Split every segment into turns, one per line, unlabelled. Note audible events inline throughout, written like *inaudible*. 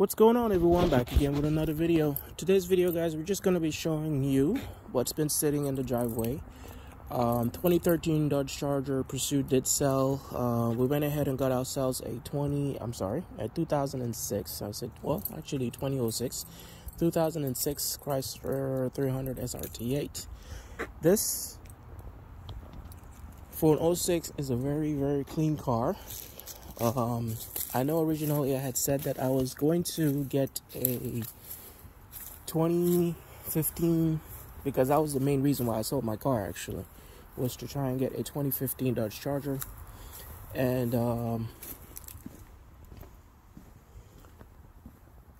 What's going on everyone? Back again with another video. Today's video guys, we're just going to be showing you what's been sitting in the driveway. Um, 2013 Dodge Charger Pursuit did sell. Uh, we went ahead and got ourselves a 20, I'm sorry, a 2006. I said, well, actually 2006. 2006 Chrysler 300 SRT8. This for an 06 is a very, very clean car. Um, I know originally I had said that I was going to get a 2015 because that was the main reason why I sold my car actually was to try and get a 2015 Dodge Charger. And um,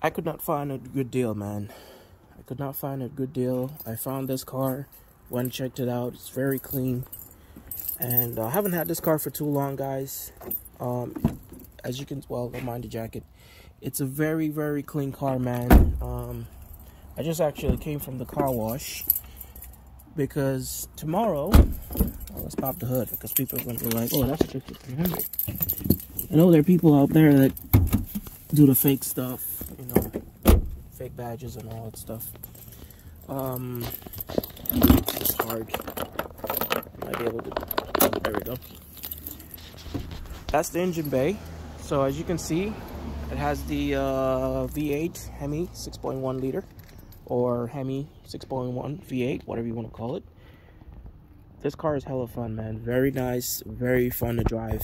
I could not find a good deal man. I could not find a good deal. I found this car went and checked it out. It's very clean. And uh, I haven't had this car for too long guys um, as you can, well, don't mind the jacket. It's a very, very clean car, man. Um, I just actually came from the car wash because tomorrow, well, let's pop the hood because people are going to be like, oh, that's a 5300. I know there are people out there that do the fake stuff, you know, fake badges and all that stuff. Um, it's hard. Might be able to, there we go that's the engine bay. So as you can see it has the uh, v8 hemi 6.1 liter or hemi 6.1 v8 whatever you want to call it. This car is hella fun man. Very nice very fun to drive.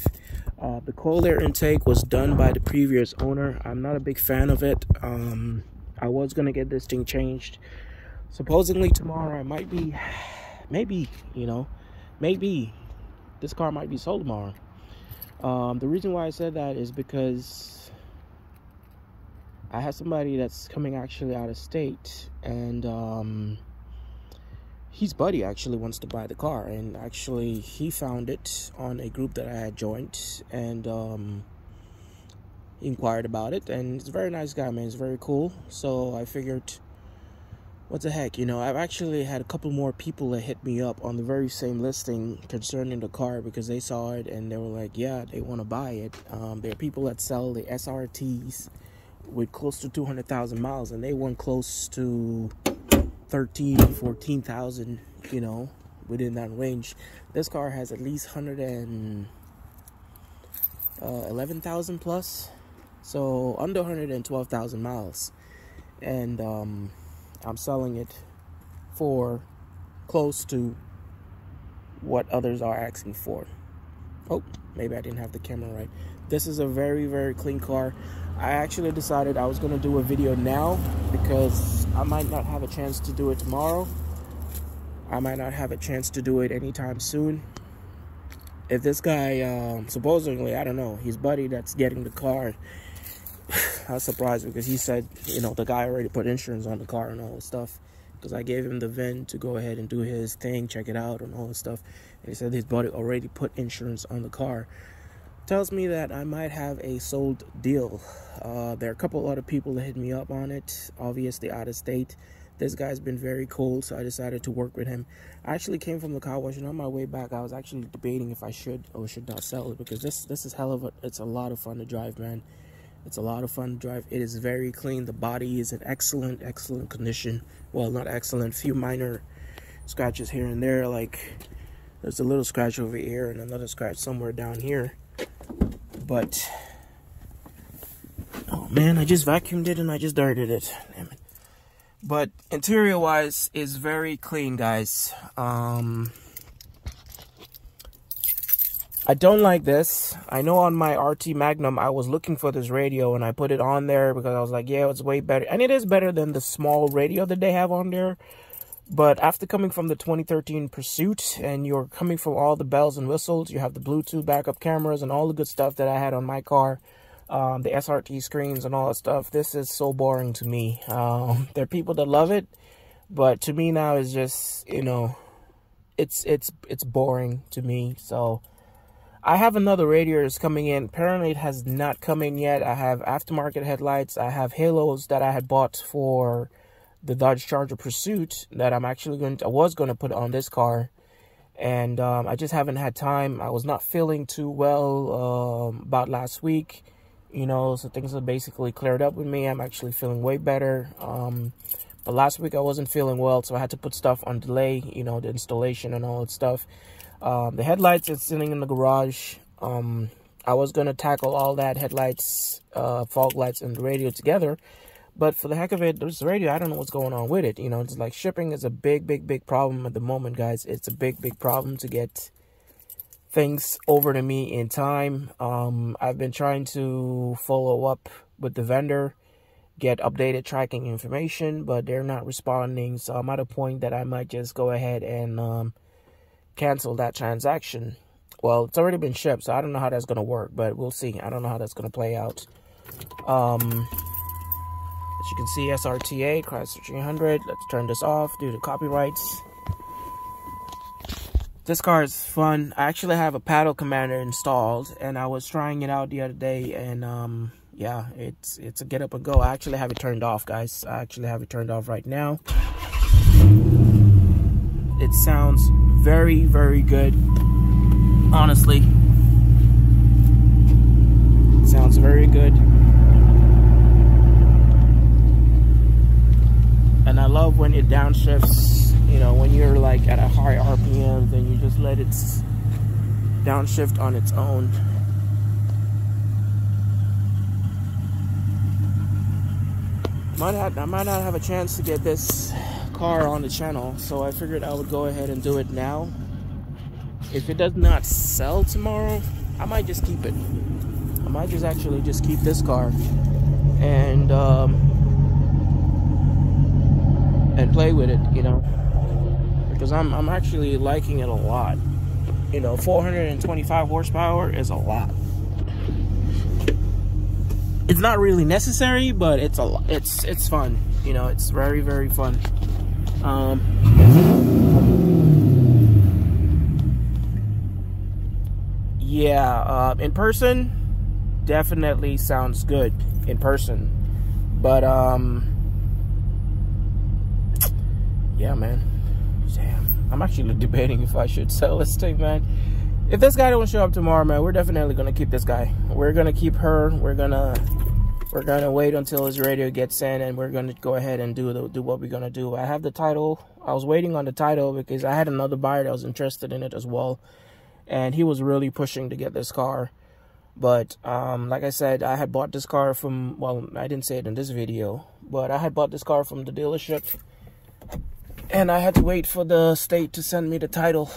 Uh, the cold air intake was done by the previous owner. I'm not a big fan of it. Um, i was gonna get this thing changed. Supposedly tomorrow i might be *sighs* maybe you know maybe this car might be sold tomorrow um, the reason why I said that is because I have somebody that's coming actually out of state and um, his buddy actually wants to buy the car and actually he found it on a group that I had joined and um, inquired about it and he's a very nice guy man. He's very cool. So I figured what the heck, you know, I've actually had a couple more people that hit me up on the very same listing concerning the car because they saw it and they were like, yeah, they want to buy it. Um, there are people that sell the SRTs with close to 200,000 miles and they want close to 13, 14,000, you know, within that range. This car has at least 111,000 uh, plus, so under 112,000 miles. And, um, I'm selling it for close to what others are asking for. Oh, maybe I didn't have the camera right. This is a very, very clean car. I actually decided I was going to do a video now because I might not have a chance to do it tomorrow. I might not have a chance to do it anytime soon. If this guy, um, supposedly, I don't know, his buddy that's getting the car *sighs* I was surprised because he said, you know, the guy already put insurance on the car and all this stuff. Because I gave him the VIN to go ahead and do his thing, check it out and all this stuff. And he said his buddy already put insurance on the car. Tells me that I might have a sold deal. Uh, there are a couple other people that hit me up on it, obviously out of state. This guy's been very cool, so I decided to work with him. I actually came from the car wash, and on my way back, I was actually debating if I should or should not sell it because this this is hell of a, it's a lot of fun to drive, man. It's a lot of fun to drive. It is very clean. The body is in excellent, excellent condition. Well, not excellent. Few minor scratches here and there. Like there's a little scratch over here and another scratch somewhere down here. But oh man, I just vacuumed it and I just dirted it. Damn it. But interior wise is very clean, guys. Um I don't like this. I know on my RT Magnum, I was looking for this radio and I put it on there because I was like, yeah, it's way better. And it is better than the small radio that they have on there. But after coming from the 2013 Pursuit and you're coming from all the bells and whistles, you have the Bluetooth backup cameras and all the good stuff that I had on my car, um, the SRT screens and all that stuff, this is so boring to me. Um, *laughs* there are people that love it, but to me now it's just, you know, it's, it's, it's boring to me. So, I have another radiator radiators coming in. Apparently it has not come in yet. I have aftermarket headlights. I have halos that I had bought for the Dodge Charger Pursuit that I'm actually going to, I was going to put on this car. And um, I just haven't had time. I was not feeling too well um, about last week. you know, so things are basically cleared up with me. I'm actually feeling way better. Um, but last week I wasn't feeling well, so I had to put stuff on delay, you know, the installation and all that stuff. Um, the headlights is sitting in the garage. Um, I was going to tackle all that headlights, uh, fog lights, and the radio together. But for the heck of it, this radio, I don't know what's going on with it. You know, it's like shipping is a big, big, big problem at the moment, guys. It's a big, big problem to get things over to me in time. Um, I've been trying to follow up with the vendor, get updated tracking information, but they're not responding. So I'm at a point that I might just go ahead and um, cancel that transaction. Well, it's already been shipped, so I don't know how that's going to work, but we'll see. I don't know how that's going to play out. Um, as you can see, SRT8, Chrysler 300. Let's turn this off due to copyrights. This car is fun. I actually have a Pedal Commander installed, and I was trying it out the other day, and um, yeah, it's it's a get up and go. I actually have it turned off, guys. I actually have it turned off right now. It sounds very, very good. Honestly, it sounds very good. And I love when it downshifts, you know, when you're like at a high RPM, then you just let it downshift on its own. Might not, I might not have a chance to get this car on the channel, so I figured I would go ahead and do it now. If it does not sell tomorrow, I might just keep it. I might just actually just keep this car and um, and play with it, you know, because I'm I'm actually liking it a lot. You know, 425 horsepower is a lot. It's not really necessary, but it's a it's it's fun. You know, it's very very fun. Um, yeah, uh, in person, definitely sounds good in person. But, um, yeah, man. Damn. I'm actually debating if I should *laughs* sell this thing, man. If this guy don't show up tomorrow, man, we're definitely going to keep this guy. We're going to keep her. We're going to we're gonna wait until his radio gets in and we're gonna go ahead and do the, do what we're gonna do. I have the title. I was waiting on the title because i had another buyer that was interested in it as well and he was really pushing to get this car. But um, like i said i had bought this car from well i didn't say it in this video but i had bought this car from the dealership and i had to wait for the state to send me the title.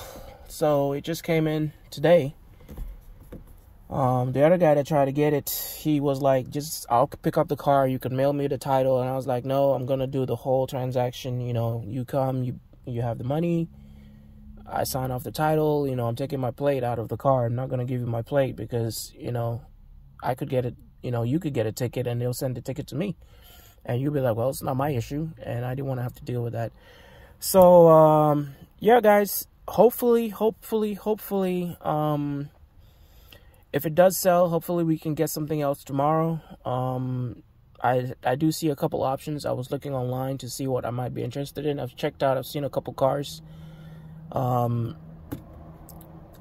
So it just came in today um, the other guy that tried to get it, he was like, just, I'll pick up the car. You can mail me the title. And I was like, no, I'm going to do the whole transaction. You know, you come, you, you have the money. I sign off the title. You know, I'm taking my plate out of the car. I'm not going to give you my plate because, you know, I could get it, you know, you could get a ticket and they'll send the ticket to me. And you'll be like, well, it's not my issue. And I didn't want to have to deal with that. So, um, yeah, guys, hopefully, hopefully, hopefully, um, if it does sell, hopefully we can get something else tomorrow. Um, I I do see a couple options. I was looking online to see what I might be interested in. I've checked out. I've seen a couple cars. Um,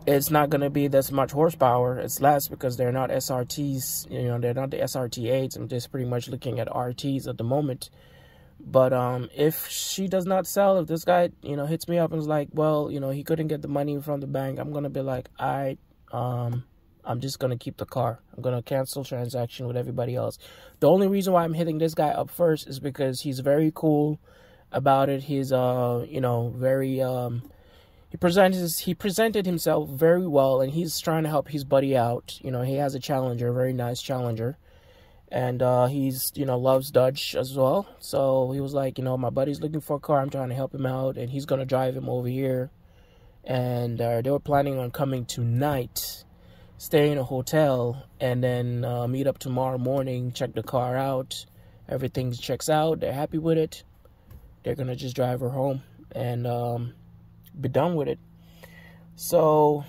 it's not going to be this much horsepower. It's less because they're not SRTs. You know, they're not the SRT8s. I'm just pretty much looking at RTs at the moment. But um, if she does not sell, if this guy, you know, hits me up and is like, well, you know, he couldn't get the money from the bank, I'm going to be like, I, um, I'm just going to keep the car. I'm going to cancel transaction with everybody else. The only reason why I'm hitting this guy up first is because he's very cool about it. He's, uh, you know, very, um, he presented, he presented himself very well and he's trying to help his buddy out. You know, he has a challenger, a very nice challenger. And, uh, he's, you know, loves Dodge as well. So he was like, you know, my buddy's looking for a car. I'm trying to help him out and he's to drive him over here. And, uh, they were planning on coming tonight stay in a hotel and then uh, meet up tomorrow morning, check the car out. Everything checks out. They're happy with it. They're going to just drive her home and um, be done with it. So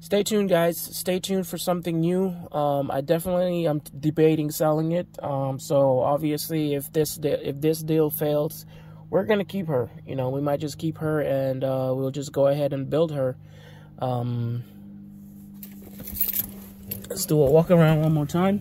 stay tuned, guys. Stay tuned for something new. Um, I definitely am debating selling it. Um, so obviously, if this if this deal fails, we're gonna keep her. You know, we might just keep her and uh, we'll just go ahead and build her. Um, Let's do a walk around one more time.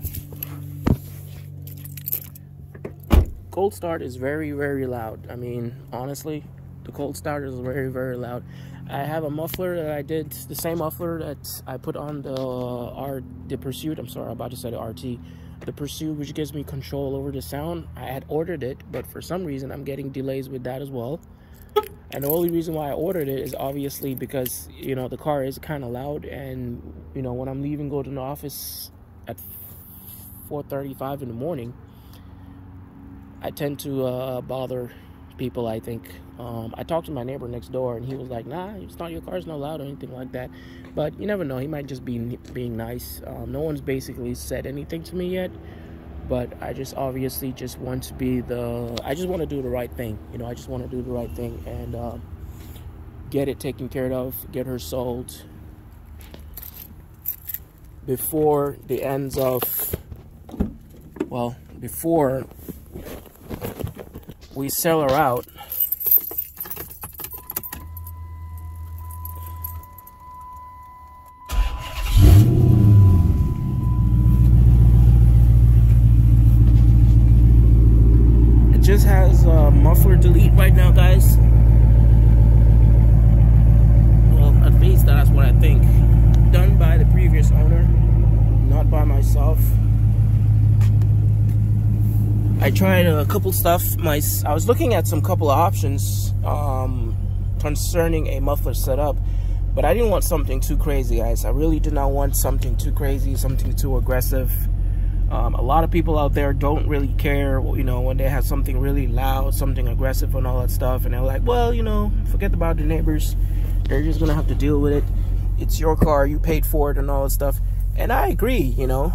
Cold start is very, very loud. I mean, honestly, the cold start is very, very loud. I have a muffler that I did, the same muffler that I put on the uh, R, the Pursuit. I'm sorry, I'm about to say the RT. The Pursuit, which gives me control over the sound. I had ordered it, but for some reason, I'm getting delays with that as well. And the only reason why I ordered it is obviously because, you know, the car is kind of loud. And, you know, when I'm leaving, go to the office at 4.35 in the morning, I tend to uh, bother people, I think. Um, I talked to my neighbor next door, and he was like, nah, it's not your car's not loud or anything like that. But you never know. He might just be being nice. Um, no one's basically said anything to me yet but I just obviously just want to be the I just want to do the right thing you know I just want to do the right thing and uh, get it taken care of get her sold before the ends of well before we sell her out just has a muffler delete right now, guys. Well, at least that's what I think. Done owner, not by myself. I tried a couple stuff. My I was looking at some couple of options um, concerning a muffler setup, but I didn't want something too crazy, guys. I really did not want something too crazy, something too aggressive. Um, a lot of people out there don't really care, you know, when they have something really loud, something aggressive and all that stuff. And they're like, well, you know, forget about the neighbors. They're just going to have to deal with it. It's your car. You paid for it and all that stuff. And I agree, you know.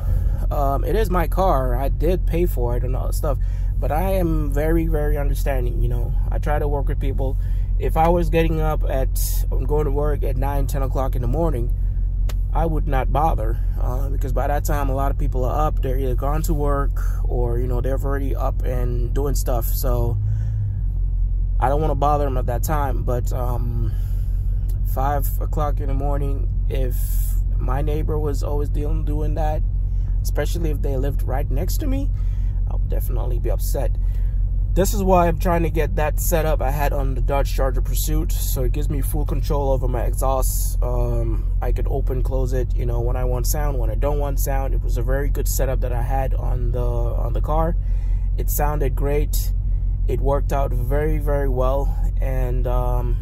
Um, it is my car. I did pay for it and all that stuff. But I am very, very understanding, you know. I try to work with people. If I was getting up at, I'm going to work at 9, 10 o'clock in the morning, I would not bother uh, because by that time a lot of people are up. They're either gone to work or you know they're already up and doing stuff. So I don't want to bother them at that time. But um, five o'clock in the morning, if my neighbor was always dealing doing that, especially if they lived right next to me, I'll definitely be upset. This is why I'm trying to get that set up I had on the Dodge Charger Pursuit so it gives me full control over my exhaust um, I could open close it you know when I want sound. When I don't want sound it was a very good setup that I had on the on the car. It sounded great. It worked out very very well and um,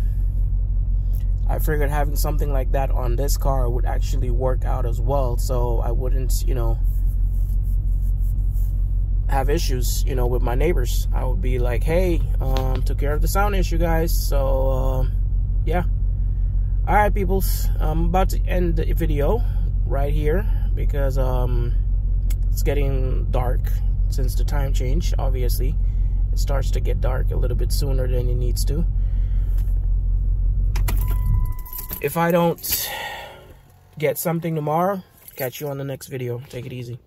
I figured having something like that on this car would actually work out as well so I wouldn't you know have issues, you know, with my neighbors. I would be like, hey, um, took care of the sound issue, guys. So, um, yeah. All right, peoples. I'm about to end the video right here because um, it's getting dark since the time change, obviously. It starts to get dark a little bit sooner than it needs to. If I don't get something tomorrow, catch you on the next video. Take it easy.